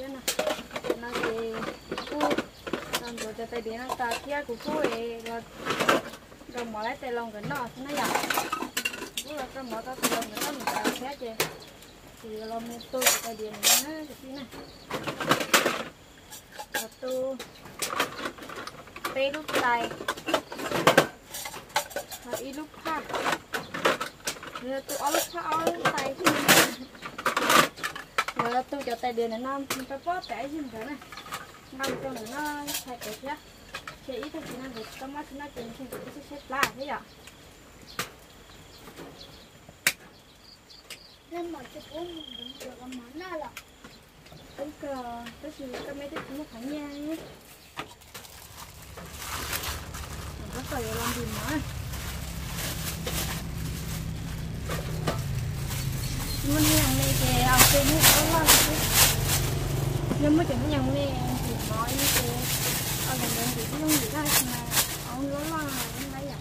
sửa nè nó thì cu làm rồi cho tay biển nó ta kia của cu ấy rồi rồi mở lại tay lòng cái nó thế này à cu là cái mở ta tay lòng cái nó mình ta kia chứ thì lòng mình tôi tay biển nó cái gì này và tôi tay lúc tay và ít lúc khác rồi tôi ở lúc khác ở lúc tay thì rồi tôi cho tay điện này nó phải có cái gì nữa này? Năm cho nó nó thay cái chứ chỉ ít thôi chỉ năng được tao mắt nó tiền thì cũng sẽ lại thế ạ nên mà ôm mình đừng được làm món nào là cái cờ cái gì cái mấy cái cũng phải nha nhé rất là làm gì nữa. Mình nhận này thì học nó nhưng mà chẳng nhận này thì nói như thế ở gần đây thì không gì ra mà ông lớn là nó vậy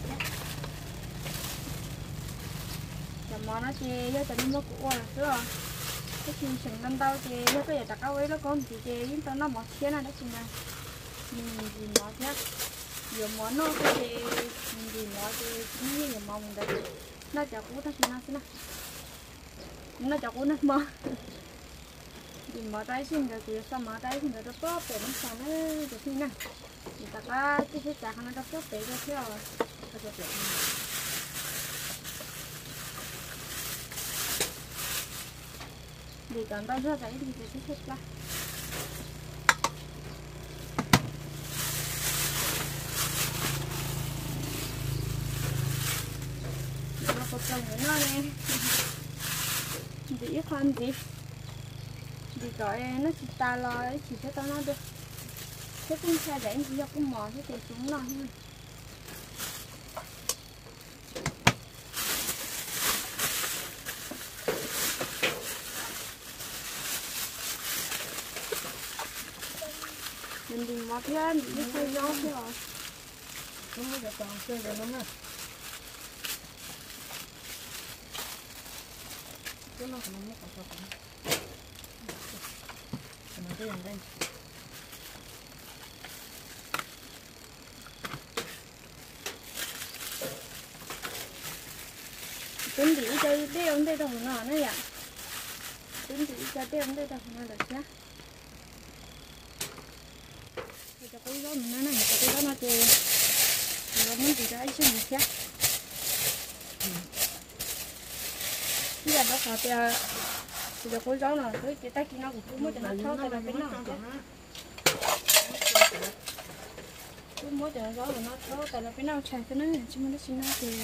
đó món nó chê với tình nó của là chứ rồi cái chuyện sừng năm tao chê với cái giờ đặt áo ấy nó có thì chê với tao nó mọt xé này đó chừng này mình gì mọt nhá giờ món nó cái gì mình gì mọt chê như là mong đây nó chả cú nó xin nó xin nó nó chọc của nó mơ. Thì mở tay xin rồi thì sao mở tay xin rồi nó bóp để nó sao nó được xin nào thì ta có cái cái chả nó có để cho theo cái cái thì còn tay ra đấy thì sẽ hết ra nó có trồng nó này con gì thì gọi nó chỉ ta lo ấy chỉ cho tao nó được. Thế cũng xe đánh cho cũng mò, thế thì chúng nó hơn mình đi mò thế đi chơi gió thế rồi không có được còn chơi được lắm à. Nè cái nó không có còn còn nó cái này đây tính đi chơi đi ông đây đồng nó nữa vậy tính đi chơi đi ông đây đồng nó được nhá cho cái đó mình nó này cho cái đó nó chơi nó muốn gì đó ấy chứ mình nhá là nó khó thì thì được cái đó là cái cái tay kia nó cũng cũng mới cho nó tháo tay là cái nào chứ. Cũng mới cho nó gió nó tháo tay là cái nào chạy cái này, chứ mình nó xin nó thì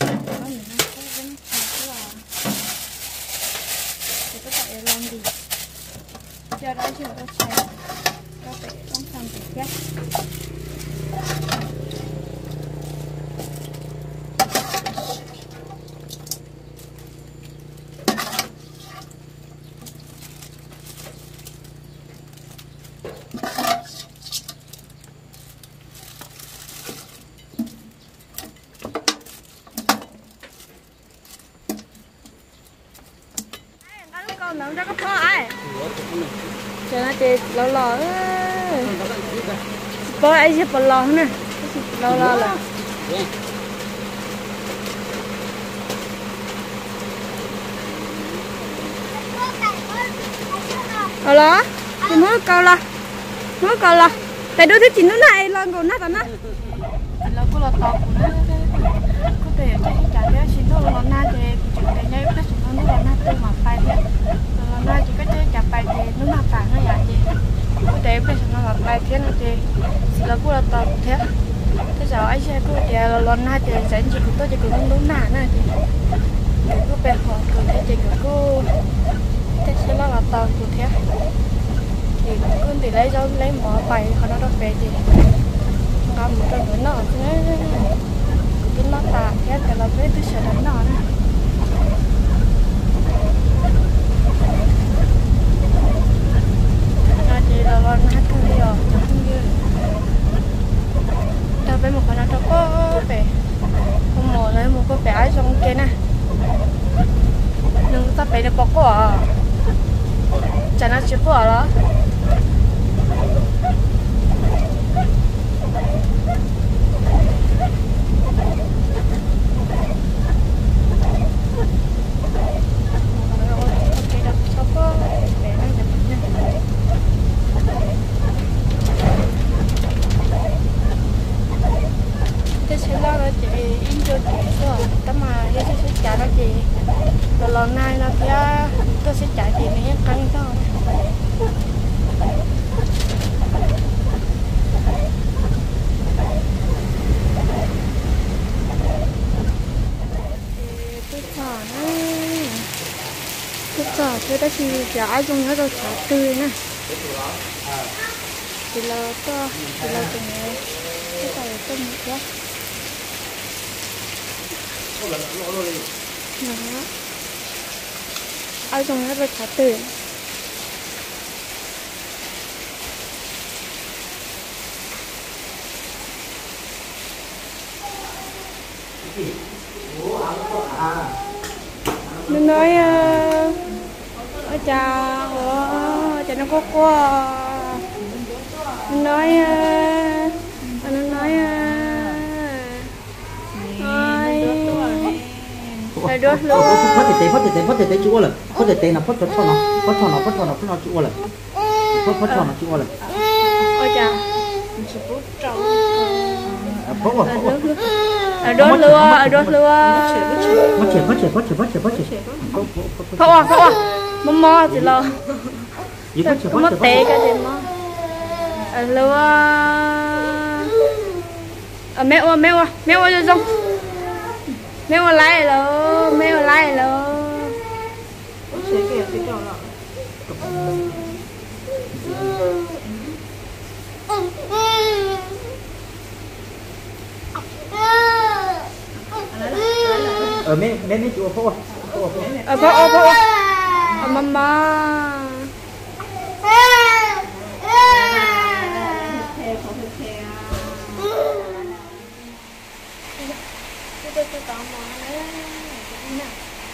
nó mình nó tháo cái nó chạy cái là thì cái tay làm gì? Giờ đó chứ nó chạy có thể không làm gì khác con nấu cho có phô ai cho nó chị lò lò bơ ai chị bơ lò nè. Lò lò là lò lò? Chị muốn câu là muốn câu là tại đôi thứ chín nó này lần còn nát rồi nát là cô là tao của nó. Có thể cho chị trả chín nó là nát thì chị để nhảy cái chị nó là nát từ mà phải thế là na chỉ có chơi chặt bài thì nó mà cả nó vậy cụ có thể bây giờ nó là bài thế nó thì là cô là tập thế. Thế giờ anh sẽ cô thì là lần hai thì sẽ chỉ cũng tôi chỉ cũng không đúng nà nữa thì cô bé họ cụ thế chỉ cũng cô thế sẽ là là tập cụ thế. Thì cô thì lấy cho lấy mỏ bài họ nó đâu về thì còn một cái nữa nó thế. Cứ nó tà thế cái là với tôi sẽ đánh nó nè nó chỉ là con hát cái gì rồi chẳng ta một con nó có bé không mò lấy một cái bé ai xong kia nè đừng ta bé nó có quả chả nó chịu quả đó cái xe lo là chị in cho chị số tấm mà cái xe sẽ trả đó chị rồi lần này là phía tôi sẽ trả chị mấy cân thôi tôi trả nó tôi trả tôi đã chỉ trả dùng hết rồi trả tươi nè thì là to thì là từng ngày cái tài là tâm quá. Đó. Đó ai dùng hết rồi trả tươi. Nó nói uh, ôi chà ủa chà nó có qua nó nói ờ, nó nói rồi đốt luôn phát tệ tệ phát tệ tệ phát tệ tệ chịu rồi phát tệ tệ là phát cho cho nó phát cho nó phát cho nó phát nó chịu rồi phát phát cho nó chịu rồi ôi chà. Phát rồi ở đốt luôn. Ở đốt luôn phát triển phát triển phát triển phát triển phát triển phô à phô à mò mò thì lo. Mất tệ cái gì mà ở luôn ở mẹ ơi mẹ ơi mẹ ơi cho xong mẹ ơi lại rồi mẹ ơi lại rồi sẽ kể cái trò đó ở mẹ mẹ mẹ rồi ở phô ở phô ở mama. Cái tôi tôi tò mò đấy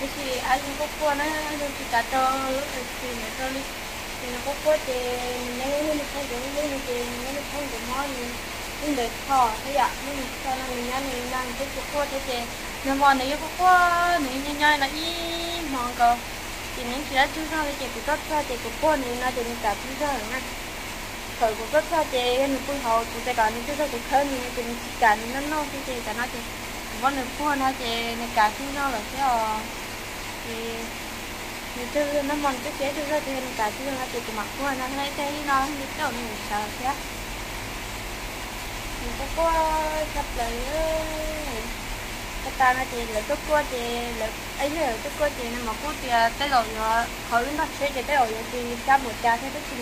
cái gì ai cái có qua nó rồi thì cả cho lúc rồi thì nó cho đi thì nó có qua thì mình đang nó không được nó thì nó không được món gì nhưng để thò thế ạ nhưng cho nên mình ăn mình ăn cái cuộc qua thế thì nhưng mà nếu có qua nếu như nhai là ý mong cầu thì những chuyện đó chúng ta thì chỉ có cho thì cuộc qua nên là thì mình cả chúng ta rồi thời của rất là chị mình cũng hậu chị sẽ cả cái cái khơi mình thì cả nó nó cái gì cả nó chị vẫn được mua nó chị, này cả khi nó là cái thì mình nó mòn cái chế chưa thì mình cả khi nó chị cũng mặt mua nó thấy cái nó như cái mình sợ thế mình có có sắp lại ta nó chị là chút qua chị là ấy là cái qua chị mà có chị cái rồi khởi nó chết thì cái rồi thì ra một cha thế cái chị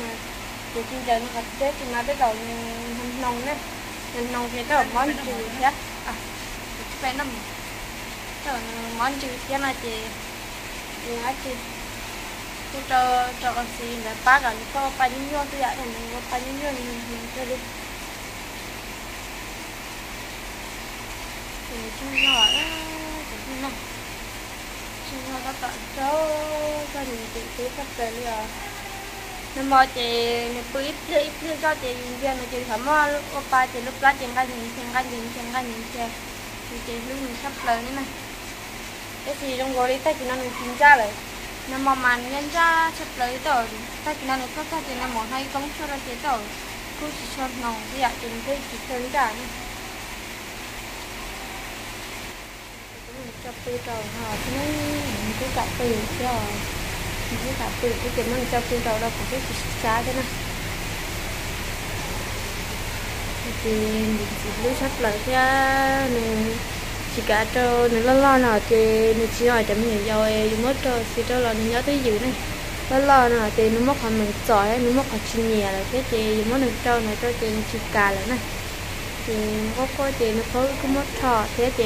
thì chương trình học chết thì mà biết rồi hình nồng đấy hình nồng thì có món trừ hết à phải nằm rồi món trừ thế mà chị thì nó chị cô cho cho con xin là ba gần có ba những ngon tôi dạy mình có ba những ngon mình mình cho đi thì chung nhỏ này? Các bạn, cháu gia đình chị cứ sắp tới rồi nên mà chị nếu cứ ít ít ít cho chị viên là chị thầm mà oppa chị lúc lá chị ngay nhìn, chị ngay nhìn, chị ngay nhìn chị thì chị lúc mình sắp lớn này. Cái gì trong gói tay chị nó mình chín ra rồi nên mà màn nhân ra sắp lấy tờ tay chị nó nó có chị nó một hai công cho ra chị tờ cứ chỉ cho nó thì ạ chị thấy chị chơi cả cho tư tờ hả nó những cái cặp từ cho cái cặp từ cái tiền mình cho từ đầu đâu cũng cái xa thế này thì mình chỉ lưu sắp lại cái này chỉ cả cho nên lo lo nào thì nó chỉ hỏi chấm nhiều rồi mất rồi chỉ cho là nhớ tới dữ này lo lo nào thì nó mất khoảng mình giỏi nó mất khoảng chim nhẹ là cái thì mất được cho này cho thì chỉ cả là này thì có có thì nó có cái mất thọ thế thì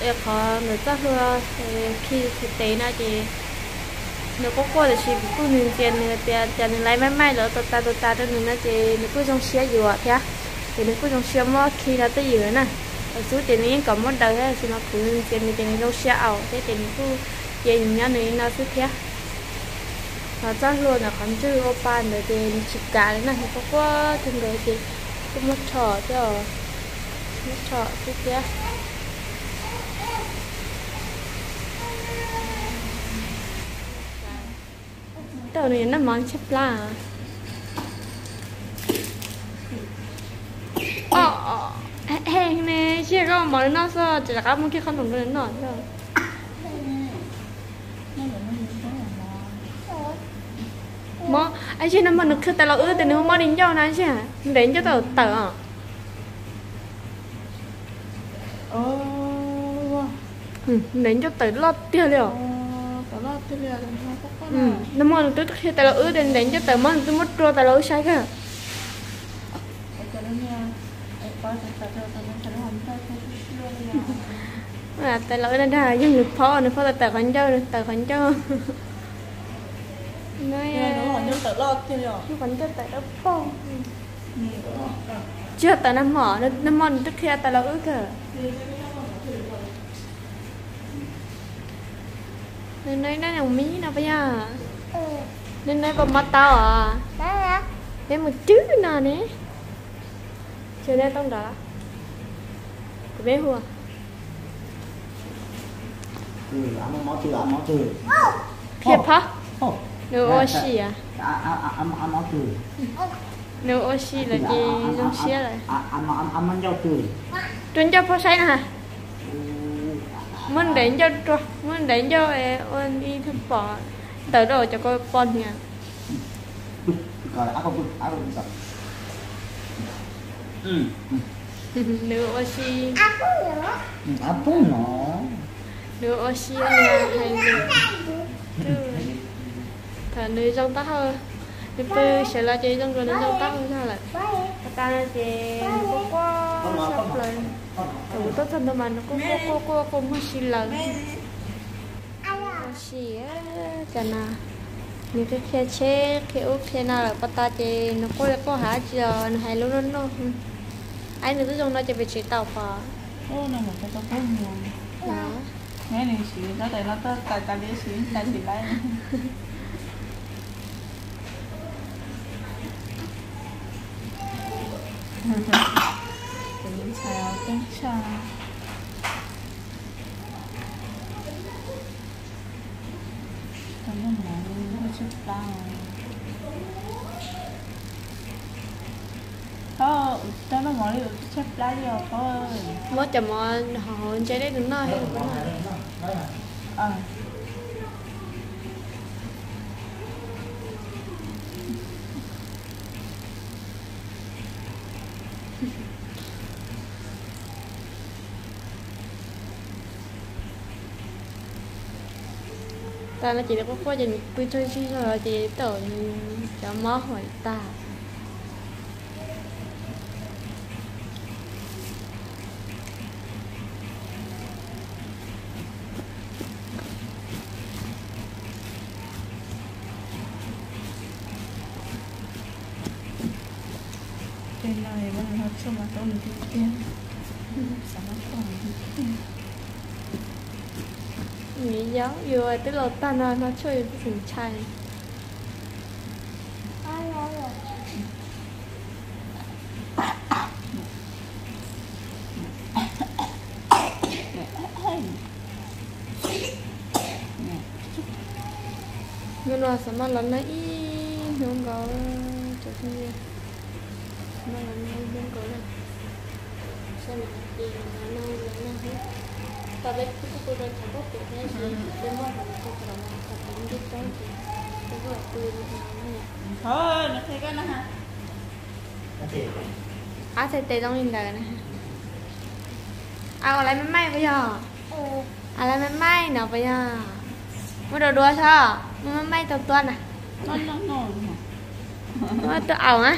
Dạ, em khi thực tế tiền cứ thì mà khi tới giờ tiền này có một đời á nó cũng tiền mình tiền đâu xe ảo. Thế tiền cũng về nhà này nó cứ thế nó chắc luôn là còn chưa ô pan để tiền chỉ cả đấy này có quá thêm rồi thì cũng một trò chứ một trò thế kia tàu này nó món chép la à? ờ ờ. Hèn nè chưa có món nó sao? Chỉ là các món kia không đồng đến nọ thôi mò ai chứ nó mà nó cứ tại là ư tại nó mò đến cho nó chứ đến cho tao tao à? Ồ, ừ đến cho tao lót tiêu liệu. Tao lo thế là ừ. Nó mò nó tức khi tao ư đến đến cho tao mò tôi mất rồi tao là sai cả à tao ư đến đây nhưng được phó nó phó tao tao còn cho tao còn cho. Nói nó còn cho tao đó phó. Chưa tao nó mỏ nó nó mò tức khi tao là ư cả nên nói nó là mí nào bây giờ? Ừ. nên nói con mắt tao à? Để một chứ nào nè? Chiều nay tao đó có bé hùa. Ừ ăn món chưa ăn món chưa? Phiệp hả? Ô! Nấu oxy à? Ăn ăn ăn ăn món chưa? Nấu oxy là gì trong xía lại ăn ăn ăn ăn món rau chưa trên cho phô say nè hả mình đến cho cho mình đến cho ôn đi thức bỏ tới rồi cho coi con nha rồi ăn không ăn không sợ ừ. Nấu oxy. Cũng nữa. phun nó. Nấu oxy là hay được thà nơi trong tắc hơn. Thì bây sẽ là chơi trong rồi nơi trong tắc hơn sao lại ta là chị có có sắp lại thủ tốt thân mà nó có có có có có mất xì lần xì á chả na như cái khe chế cái úp khe nào là bắt ta chế nó có có hả giờ nó hay luôn luôn nó ai nữa dùng nó chỉ về chế tàu phở Ô, này một cái tao không nhiều mẹ Nghe này xí, nó tại nó tao tại tao đi xí, tại xí lại Tính tính sao Tao nó mong nó chút đau Có, tao nó mong đi chút lá đi rồi, mất chậm mà họ chơi đấy đừng nói Ờ ta là chỉ có qua trình tôi chơi chi rồi chị tưởng cho mó hỏi ta. Trên này vẫn là chung mà tôi đi tiên. Sáng còn tới lột ta nó nó chơi cái thằng trai. Ai à? rồi. nhưng mà sao mà lần này không có chỗ gì mà lần này không có này sao mà đi là nó là nó hết ta biết cái cô đơn chẳng có việc này gì để mà mình không có làm thật đúng cái cái gì cái gọi tôi như thế này Thôi, nó thấy cái nó ha à thì tệ trong nhìn đời này à còn lại máy may bây giờ Ừ. à lại máy may nào bây giờ mới đồ đùa sao máy may tập tuần à Nó nó nó mới tự ảo á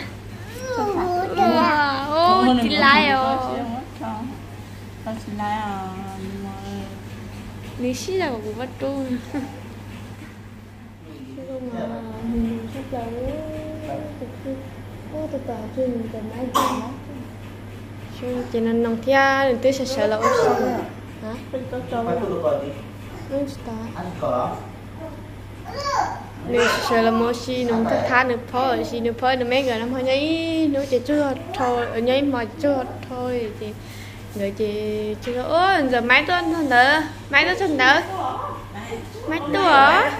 Ừ, Wow, ô chị lại rồi Tao chỉ lại à lý sĩ là của bắt tru không mà mình sắp tới ô tôi tỏ chuyện mình cần ai chơi nó Chứ chỉ là nông thia nên tôi sẽ sợ là ô xí hả? Tôi cho đi. nên chỉ ta Ăn cỏ. nên sợ là mua xí nông thức tha được phở xí được phở được mấy người năm hồi nấy nó chỉ chưa thôi ở mà chưa thôi thì người chị chưa ơ giờ máy tôi thân đỡ máy tôi thân đỡ máy tôi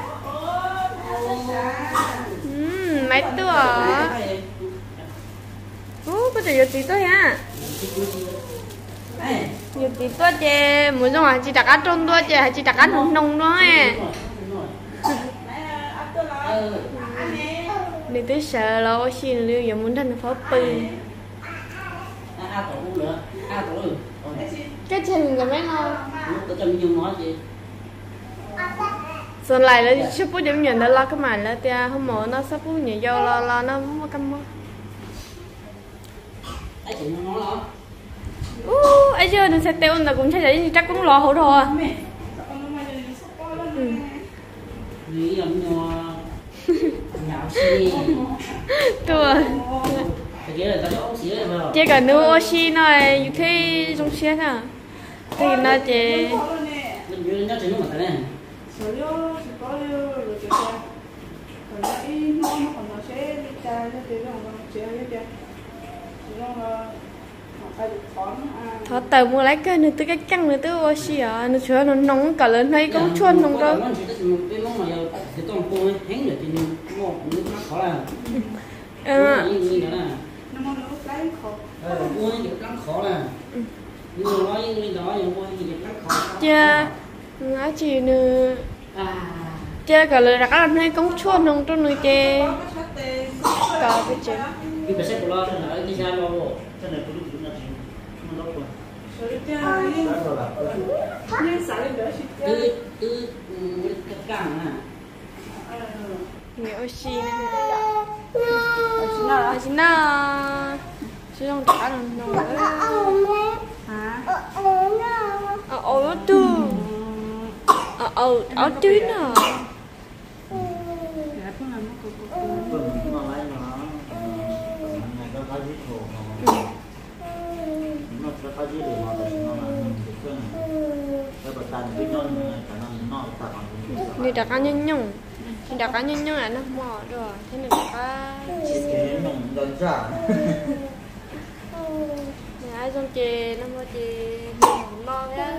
ừ máy tôi à có thể giờ chị tôi ha giờ chị tôi chị muốn dùng à chị đặt ăn trong tôi chị hay chị đặt ăn nông nông đó à nên tôi sợ là xin lưu giờ muốn thành phố pin À. À, ừ. cái chân của mấy ngon Tôi cho mình dùng nói gì. Sơn lại là sắp bút điểm nhận đó lo cái màn là tia không mở nó sắp bút nhận vô lo lo nó không có căm mơ Ấy chị nó. Ú, ấy chưa đừng sẽ tiêu là cũng thấy vậy chắc cũng lo hổ thôi ừ. Nghĩ là nhỏ nhỏ xí. Tua Cả nữ ô xí này như thế trong xe nè Thì nó chỉ chỉ Chỉ à Thọ tờ mua lấy cái nữa tới cái căng nữa tới xí à? Nó chưa nó nóng cả lên thấy cũng chuôn nóng đâu Nó chỉ thì được thì. Nó mong nó lấy khổ Ờ, mua gì lắm khó là. Như nói như nói như mua gì lắm khó. Cha Ngã chị nữa À. Cha cả lời đặt ăn thấy cũng chuôn nóng trong nơi tên Cả cái chị Cái bề sách của lo trên là cái ra lo bộ. Trên này có lúc chúng ta chỉ nó lo rồi. Nhưng chị cha Cứ cứ cái cẳng à. Nghe ô xí này Ở chị nào à chị na chị không trả được đâu Hả? à ô tu à ô ô tu nè Dạ, cũng là một cuộc cuộc Vâng, nó đi đặt ăn nhân nhân là nó mò rồi. Thế nên đặt ăn cái nồng đơn giản. nhà ai trong chè nó mua chè no á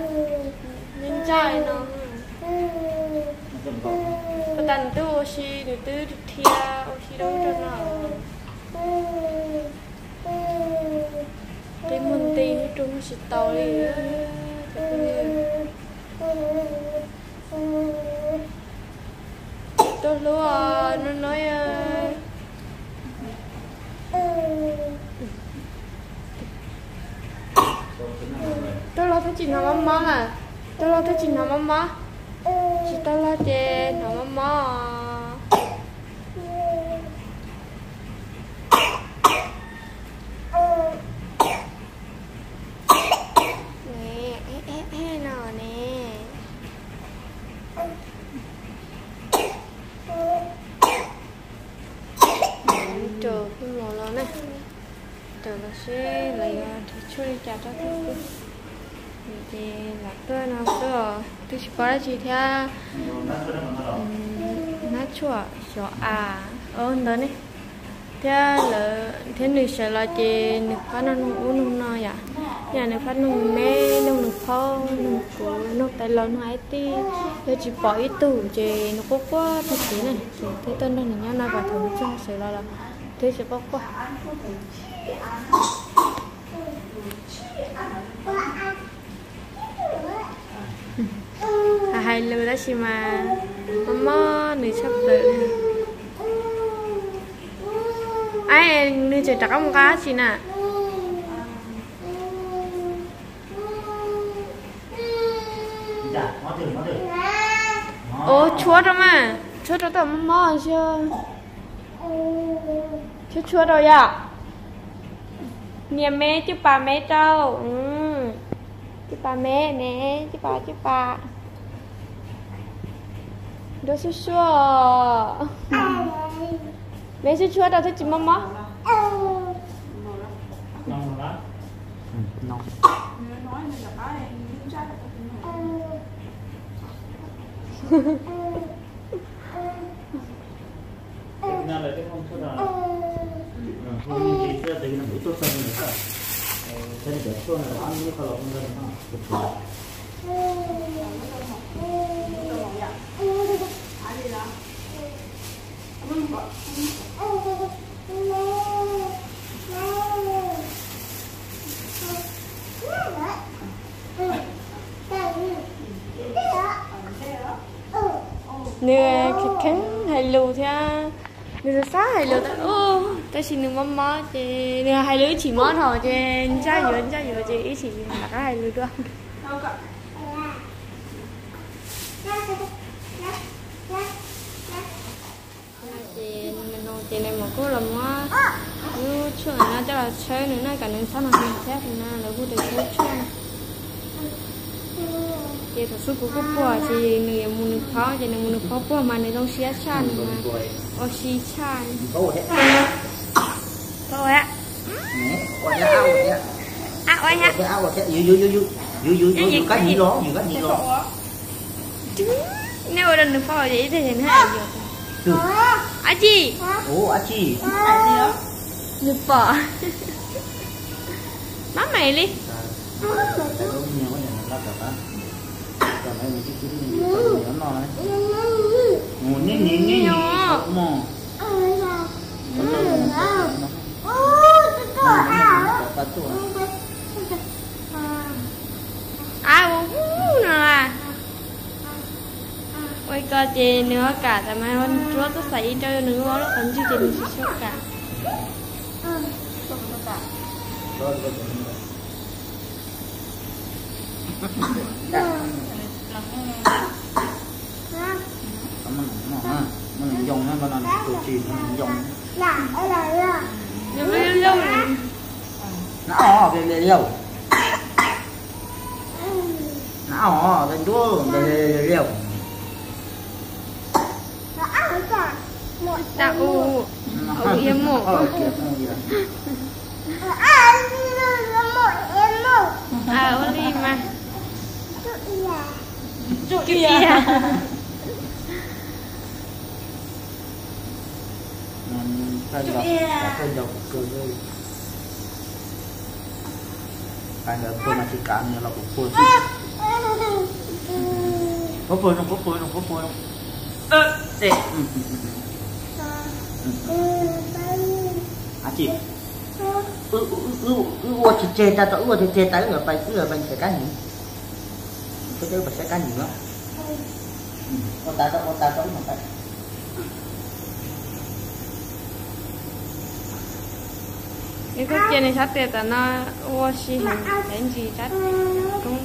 nhân trai nó. Có có tần tu oxy được tư thia oxy đâu cho nó. Cái môn ti nó trung sẽ tàu đi á. tôi lúa, nó nói ờ. tôi lo thấy chị nó mắm mắm à tôi lo thấy chị nó mắm mắm chị tôi lo chị nó mắm mắm nè ê ê ê nọ nè chờ cái mỏ lo này chờ nó sẽ lấy ờ, thì chui chặt cho cái thì là tôi nó tôi tôi chỉ có là chỉ theo nát chua cho à ờ, ơ đó này. Theo là thế này sẽ là chỉ nước phát nó uống nung nói à nhà nước phát nung mê nung nước phô nung cố nung tay lớn hoài ti. Rồi chỉ bỏ ít tủ chỉ nó có quá thật tí này. Chỉ thế tên này nhau nào vào thằng cho sẽ là là thế sẽ có quá. À hay lưu đó chỉ mà mama nữ sắp tới ai nữ chỉ đặt một cá chỉ nè Dạ, nó thử, nó thử. ô chúa đó mà chúa đó tao mama chưa chúa chúa rồi à nhà mẹ chứ bà mẹ đâu? Ừ. Chứ bà mẹ nè chứ bà chứ bà đó xua xua. Bé xua xua đâu thích chị mong mó Ngon rồi đó Ngon Nó là cái không xua rồi Hôm nay chị xưa tự nhiên nó tốt hơn nữa sao Thế thì để xua này là ăn như khó lộn lên Được sáng hay lưu ta ô ta xin đừng mắm mó nè hay lưu chỉ mó thôi chứ cha dừa cha dừa chứ ý chỉ là cái hay Đâu cả. chị mình nói chị này mà cô làm quá cứ chuyện nó cho là chơi nữa nó cả nên sao mà xét thì nó là cô để chơi chuyện chị thật sự cô bỏ người muốn khó chị này muốn khó bỏ mà này don't xé chan mà ô xí chan Có ạ Nè, qua ao rồi à ôi ha ao rồi Dù dù dù dù. Dù dù dù dù cái gì đó, dù cái gì đó. nếu mà đừng phò vậy thì hình hai được Ừ. à chị Ồ, à chi. được bỏ má mày đi Hãy subscribe cho kênh Ghiền Mì Gõ Để không bỏ lỡ những video hấp dẫn chỉ nó nói. Ồ. Mà. Bắt tu. à bố cơ chị nữa cả tại mai hôm trước tôi xảy cho nữa đó còn chưa chị mình sẽ cả Hãy subscribe cho kênh Ghiền Mì Gõ Để không bỏ lỡ những video hấp dẫn mình dùng nhưng mà lâu nó ó cái cái liều nó ó cái đua cái liều đã u Ồ, yếm mộ. ờ kiểu như vậy à ô đi mà kia mình phải đọc phải đọc cơơi phải đọc cơ mà chỉ cả như là cũng phôi có phôi không có phôi không có phôi không ơ tệ à chị ừ ừ ừ ừ ủa chị chê ta tôi ủa chị chê tới rồi phải cứ rồi mình sẽ cá nhỉ cái đấy phải sẽ cá nhỉ đó ô ta đó ô ta đó mà ta cái. Cái kia này sát tiền ta nó ô xí hình đến gì sát cũng